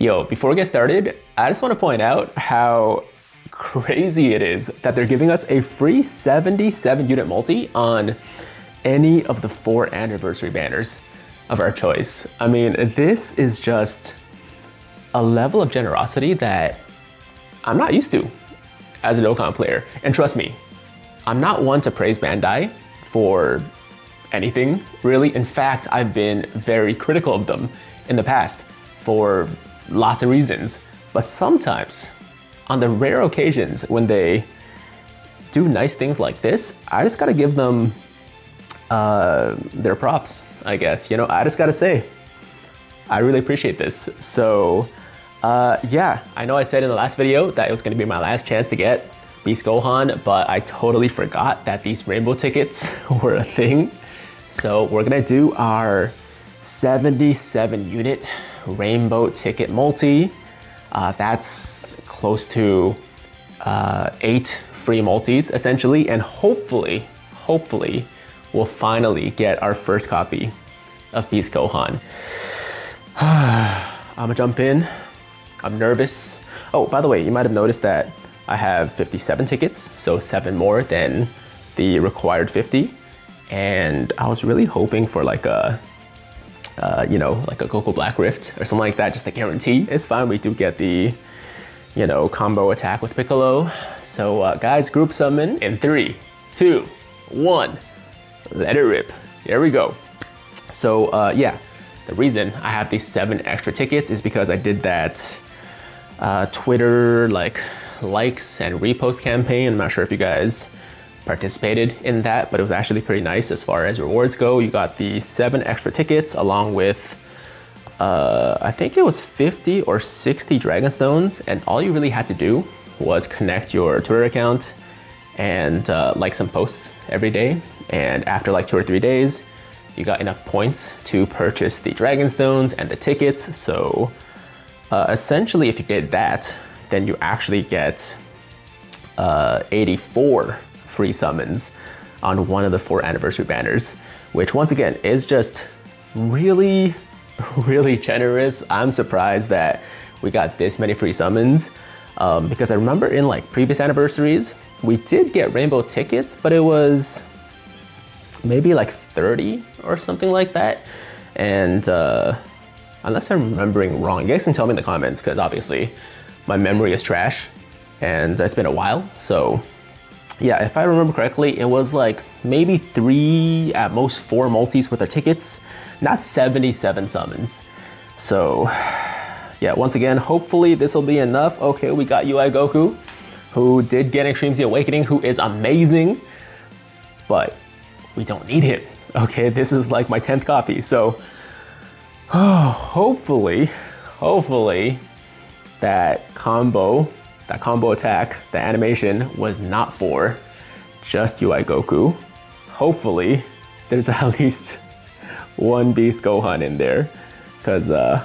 Yo, before we get started, I just want to point out how crazy it is that they're giving us a free 77 unit multi on any of the four anniversary banners of our choice. I mean, this is just a level of generosity that I'm not used to as a Dokkan player. And trust me, I'm not one to praise Bandai for anything, really. In fact, I've been very critical of them in the past for lots of reasons. But sometimes, on the rare occasions when they do nice things like this, I just gotta give them uh, their props, I guess. You know, I just gotta say, I really appreciate this. So, uh, yeah, I know I said in the last video that it was gonna be my last chance to get Beast Gohan, but I totally forgot that these rainbow tickets were a thing. So we're gonna do our 77 unit rainbow ticket multi. Uh, that's close to uh, eight free multis essentially, and hopefully, hopefully, we'll finally get our first copy of Beast Gohan. I'm gonna jump in. I'm nervous. Oh, by the way, you might have noticed that I have 57 tickets, so seven more than the required 50. And I was really hoping for like a, uh, you know, like a Goku Black Rift or something like that, just a guarantee. It's fine, we do get the, you know, combo attack with Piccolo. So uh, guys, group summon in three, two, one, let it rip. Here we go. So uh, yeah, the reason I have these seven extra tickets is because I did that uh, Twitter like likes and repost campaign. I'm not sure if you guys participated in that, but it was actually pretty nice as far as rewards go. You got the seven extra tickets along with, uh, I think it was 50 or 60 Dragon Stones, and all you really had to do was connect your Twitter account and uh, like some posts every day. And after like two or three days, you got enough points to purchase the Dragon Stones and the tickets. So uh, essentially, if you did that, then you actually get uh, 84 free summons on one of the four anniversary banners, which once again is just really, really generous. I'm surprised that we got this many free summons um, because I remember in like previous anniversaries, we did get rainbow tickets, but it was maybe like 30 or something like that. And uh, unless I'm remembering wrong, you guys can tell me in the comments because obviously my memory is trash and it's been a while. So yeah, if I remember correctly, it was like maybe three, at most four multis with our tickets, not 77 summons. So yeah, once again, hopefully this will be enough. Okay, we got UI Goku, who did get Extreme Z Awakening, who is amazing, but we don't need him. Okay, this is like my 10th copy. So oh, hopefully, hopefully that combo, that combo attack, the animation was not for just UI Goku. Hopefully, there's at least one Beast Gohan in there, because, uh,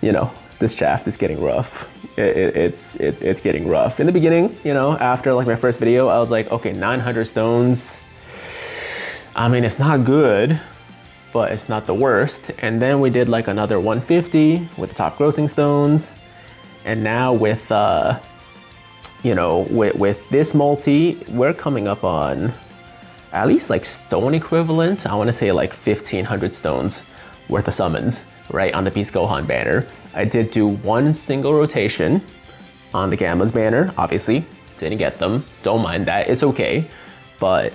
you know, this shaft is getting rough. It, it, it's it, it's getting rough. In the beginning, you know, after like my first video, I was like, okay, 900 stones. I mean, it's not good, but it's not the worst. And then we did like another 150 with the top grossing stones. And now with, uh, you know, with, with this multi, we're coming up on at least like stone equivalent. I wanna say like 1500 stones worth of summons, right, on the Beast Gohan banner. I did do one single rotation on the Gamma's banner, obviously. Didn't get them, don't mind that, it's okay. But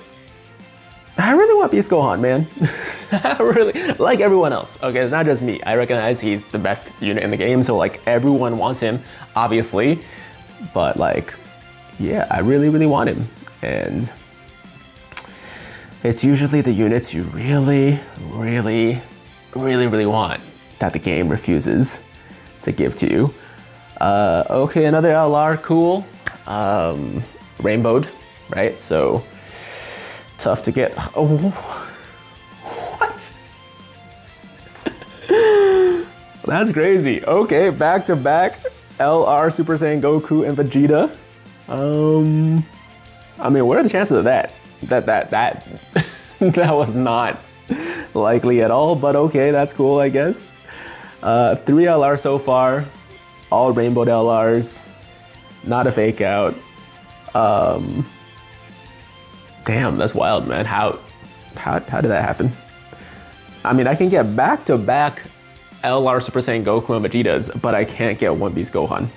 I really want Beast Gohan, man. really, like everyone else. Okay, it's not just me. I recognize he's the best unit in the game, so like everyone wants him, obviously. But like, yeah, I really, really want him. And it's usually the units you really, really, really, really want that the game refuses to give to you. Uh, okay, another LR, cool. Um, rainbowed, right? So tough to get. Oh, what? That's crazy. Okay, back to back LR Super Saiyan Goku and Vegeta. Um, I mean, what are the chances of that? That that that that was not likely at all. But okay, that's cool, I guess. Uh, three LR so far, all rainbow LRs, not a fake out. Um, damn, that's wild, man. How, how, how did that happen? I mean, I can get back to back LR Super Saiyan Goku and Vegeta's, but I can't get one Beast Gohan.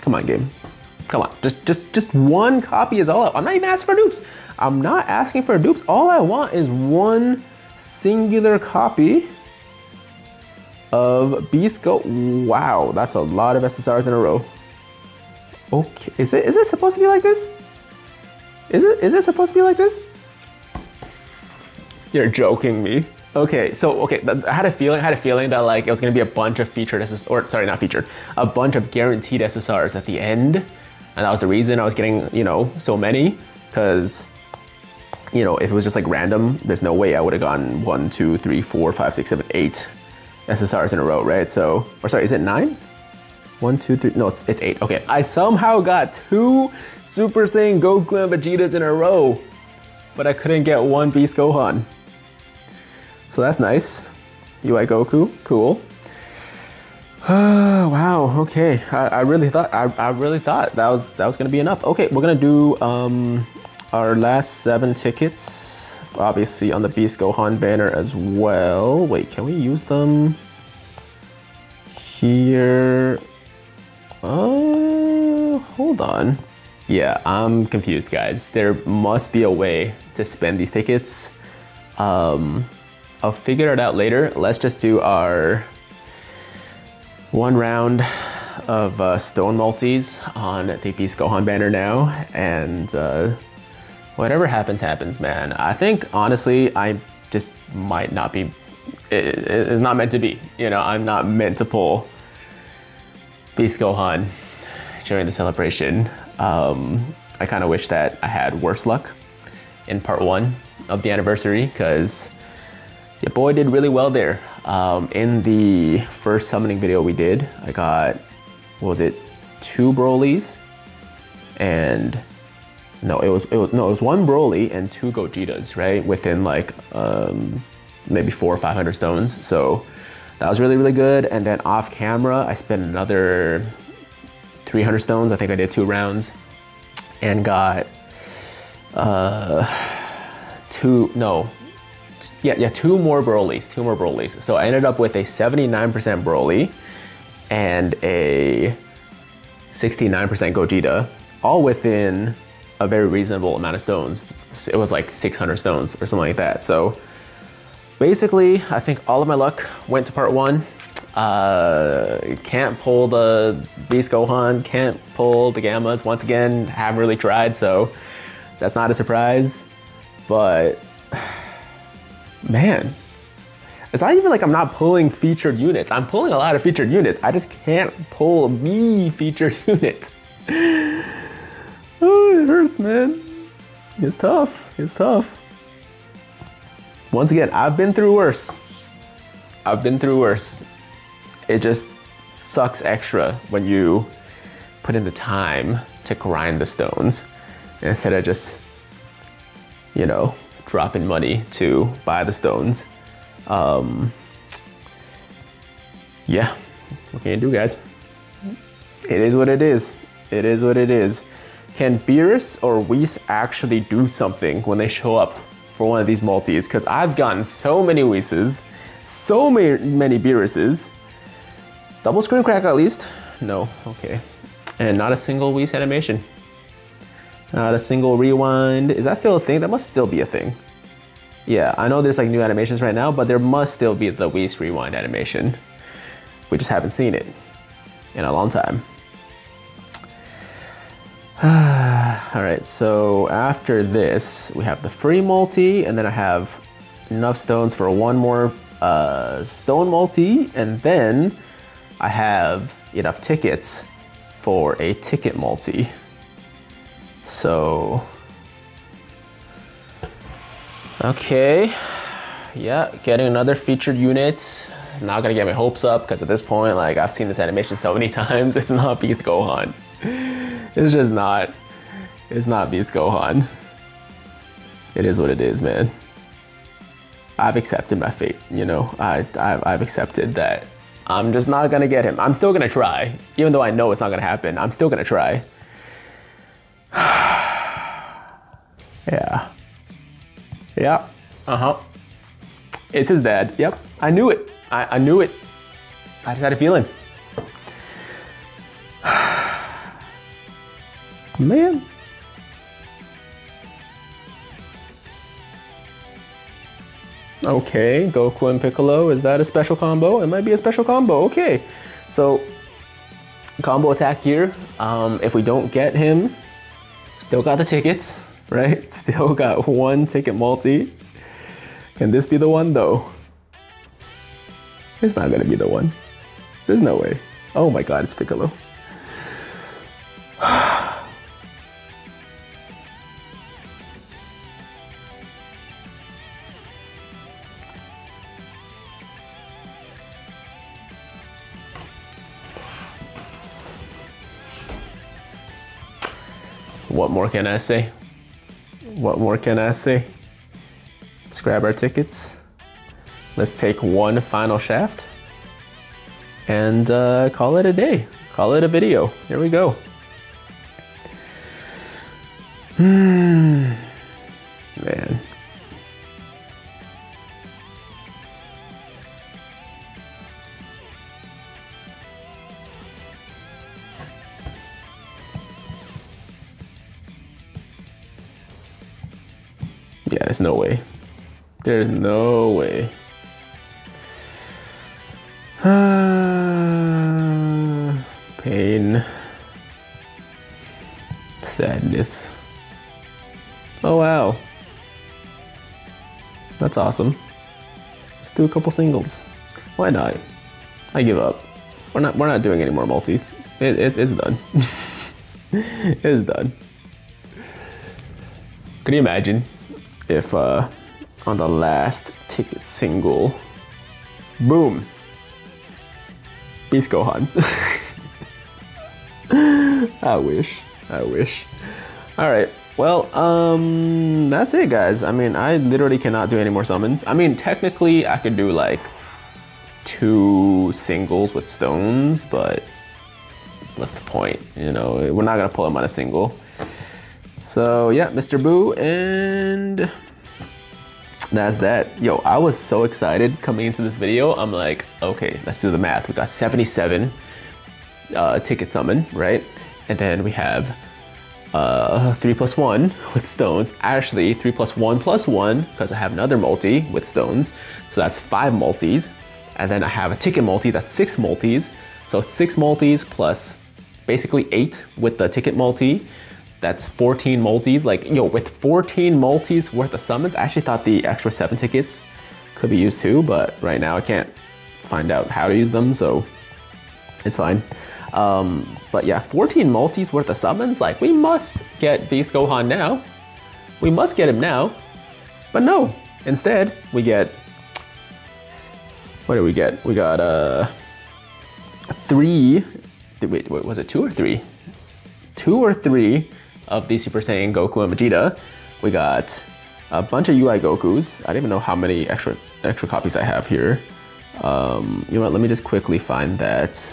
Come on, game. Come on, just just just one copy is all. Up. I'm not even asking for dupes. I'm not asking for dupes. All I want is one singular copy of Beast Go. Wow, that's a lot of SSRs in a row. Okay, is it is it supposed to be like this? Is it is it supposed to be like this? You're joking me. Okay, so okay, I had a feeling, I had a feeling that like it was gonna be a bunch of featured SSRs, or sorry, not featured, a bunch of guaranteed SSRs at the end, and that was the reason I was getting, you know, so many, because, you know, if it was just like random, there's no way I would have gotten one, two, three, four, five, six, seven, eight SSRs in a row, right? So, or sorry, is it nine? One, two, three, no, it's, it's eight. Okay, I somehow got two Super Saiyan Goku and Vegetas in a row, but I couldn't get one Beast Gohan. So that's nice. UI Goku, cool. Uh, wow, okay. I, I, really thought I, I really thought that was that was gonna be enough. Okay, we're gonna do um, our last seven tickets, obviously on the Beast Gohan banner as well. Wait, can we use them here? Uh, hold on. Yeah, I'm confused, guys. There must be a way to spend these tickets. Um, I'll figure it out later. Let's just do our one round of uh, stone multis on the Beast Gohan banner now. And uh, whatever happens, happens, man. I think, honestly, I just might not be, it is not meant to be. You know, I'm not meant to pull Beast Gohan during the celebration. Um, I kind of wish that I had worse luck in part one of the anniversary because your boy did really well there. Um, in the first summoning video we did, I got, was it, two Broly's? And no, it was, it was, no, it was one Broly and two Gogetas, right? Within like um, maybe four or 500 stones. So that was really, really good. And then off camera, I spent another 300 stones. I think I did two rounds and got uh, two, no, yeah, yeah, two more Broly's, two more Broly's. So I ended up with a 79% Broly and a 69% Gogeta, all within a very reasonable amount of stones. It was like 600 stones or something like that. So basically, I think all of my luck went to part one. Uh, can't pull the Beast Gohan, can't pull the Gammas. Once again, haven't really tried, so that's not a surprise. But man, it's not even like I'm not pulling featured units. I'm pulling a lot of featured units. I just can't pull me featured units. oh, it hurts, man. It's tough. It's tough. Once again, I've been through worse. I've been through worse. It just sucks extra when you put in the time to grind the stones instead of just, you know, dropping money to buy the stones. Um, yeah, what can you do, guys? It is what it is. It is what it is. Can Beerus or Whis actually do something when they show up for one of these multis? Because I've gotten so many Whis, so many, many Beeruses. Double screen crack at least? No, okay. And not a single Whis animation. Not a single rewind. Is that still a thing? That must still be a thing. Yeah, I know there's like new animations right now, but there must still be the Whis rewind animation. We just haven't seen it in a long time. All right, so after this, we have the free multi, and then I have enough stones for one more uh, stone multi, and then I have enough tickets for a ticket multi. So, okay, yeah, getting another featured unit. Not gonna get my hopes up because at this point, like I've seen this animation so many times, it's not Beast Gohan. It's just not, it's not Beast Gohan. It is what it is, man. I've accepted my fate, you know, I, I've, I've accepted that I'm just not gonna get him. I'm still gonna try. Even though I know it's not gonna happen, I'm still gonna try. yeah. Yeah. Uh-huh. It's his dad. Yep. I knew it. I, I knew it. I just had a feeling. Man. Okay, Goku and Piccolo, is that a special combo? It might be a special combo, okay. So, combo attack here. Um, if we don't get him, still got the tickets, right? Still got one ticket multi. Can this be the one though? It's not gonna be the one. There's no way. Oh my god, it's Piccolo. What more can I say? What more can I say? Let's grab our tickets. Let's take one final shaft and uh, call it a day. Call it a video. Here we go. Hmm. Yeah, there's no way. There's no way. Pain. Sadness. Oh wow. That's awesome. Let's do a couple singles. Why not? I give up. We're not we're not doing any more multis. It, it, it's done. it's done. Can you imagine if uh, on the last ticket single, boom, Beast Gohan. I wish, I wish. All right, well, um, that's it guys. I mean, I literally cannot do any more summons. I mean, technically I could do like two singles with stones, but what's the point? You know, we're not gonna pull them on a single. So yeah, Mr. Buu, and that's that. Yo, I was so excited coming into this video. I'm like, okay, let's do the math. We got 77 uh, ticket summon, right? And then we have uh, 3 plus 1 with stones. Actually, 3 plus 1 plus 1, because I have another multi with stones. So that's 5 multis. And then I have a ticket multi, that's 6 multis. So 6 multis plus basically 8 with the ticket multi. That's 14 multis. Like, yo, with 14 multis worth of summons, I actually thought the extra 7 tickets could be used too, but right now I can't find out how to use them, so it's fine. Um, but yeah, 14 multis worth of summons, like we must get Beast Gohan now. We must get him now. But no, instead we get, what do we get? We got uh, three, wait, wait, was it two or three? Two or three of the Super Saiyan Goku and Vegeta. We got a bunch of UI Gokus. I don't even know how many extra extra copies I have here. Um, you know what, let me just quickly find that.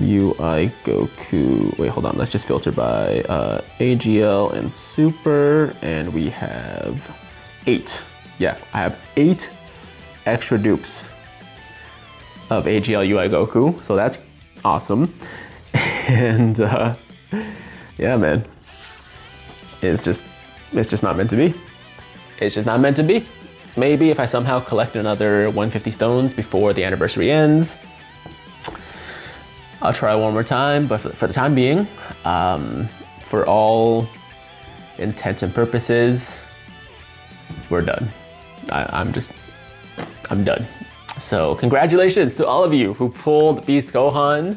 UI Goku, wait, hold on, let's just filter by uh, AGL and Super, and we have eight. Yeah, I have eight extra dupes of AGL UI Goku, so that's awesome. and uh, yeah, man, it's just, it's just not meant to be. It's just not meant to be. Maybe if I somehow collect another 150 stones before the anniversary ends, I'll try one more time, but for, the time being, um, for all intents and purposes, we're done. I, am just, I'm done. So congratulations to all of you who pulled Beast Gohan.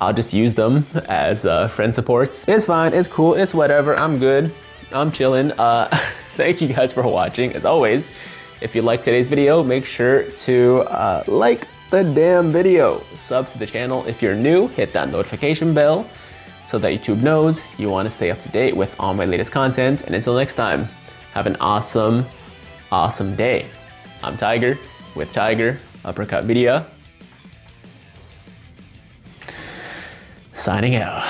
I'll just use them as uh, friend supports. It's fine, it's cool, it's whatever, I'm good. I'm chilling. Uh, thank you guys for watching. As always, if you liked today's video, make sure to uh, like the damn video. Sub to the channel if you're new, hit that notification bell so that YouTube knows you want to stay up to date with all my latest content. And until next time, have an awesome, awesome day. I'm Tiger with Tiger Uppercut Media. signing out.